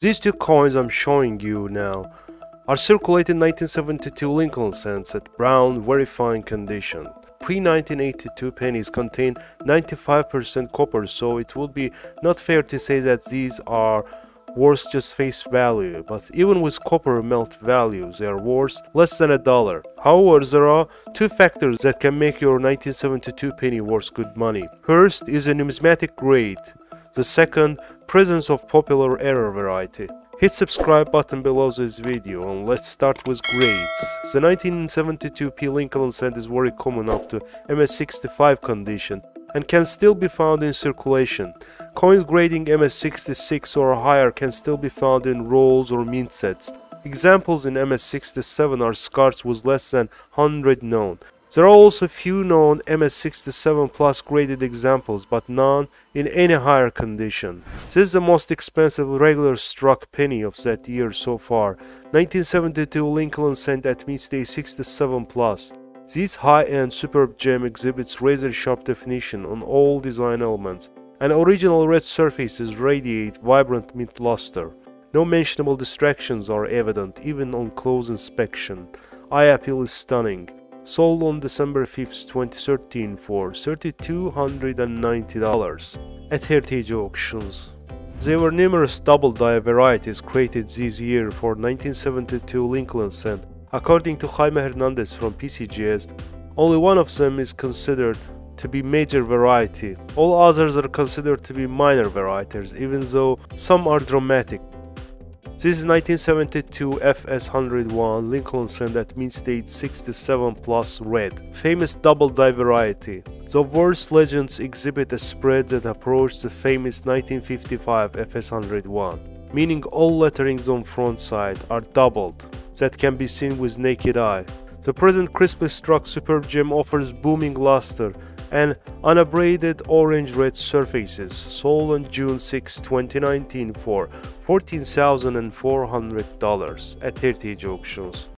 These two coins I'm showing you now are circulated in 1972 Lincoln cents at brown, very fine condition. Pre-1982 pennies contain 95% copper, so it would be not fair to say that these are worth just face value, but even with copper melt values, they are worth less than a dollar. However, there are two factors that can make your 1972 penny worth good money. First is a numismatic grade. The second, presence of popular error variety. Hit subscribe button below this video and let's start with grades. The 1972 P Lincoln cent is very common up to MS65 condition and can still be found in circulation. Coins grading MS66 or higher can still be found in rolls or mint sets. Examples in MS67 are scarce with less than 100 known. There are also few known MS67 Plus graded examples, but none in any higher condition. This is the most expensive regular struck penny of that year so far. 1972 Lincoln cent at Day 67 Plus. This high-end superb gem exhibits razor-sharp definition on all design elements, and original red surfaces radiate vibrant mint luster. No mentionable distractions are evident even on close inspection. Eye appeal is stunning sold on December 5, 2013 for $3,290 at Heritage Auctions. There were numerous double die varieties created this year for 1972 Lincoln cent. According to Jaime Hernandez from PCGS, only one of them is considered to be major variety. All others are considered to be minor varieties, even though some are dramatic. This is 1972 FS101 Lincoln Cent at Mint State 67 Plus Red, famous double die variety. The obverse legends exhibit a spread that approaches the famous 1955 FS101, meaning all letterings on front side are doubled, that can be seen with naked eye. The present crisply struck Superb Gem offers booming luster and unabraded orange-red surfaces sold on June 6, 2019 for $14,400 at Heritage Auctions.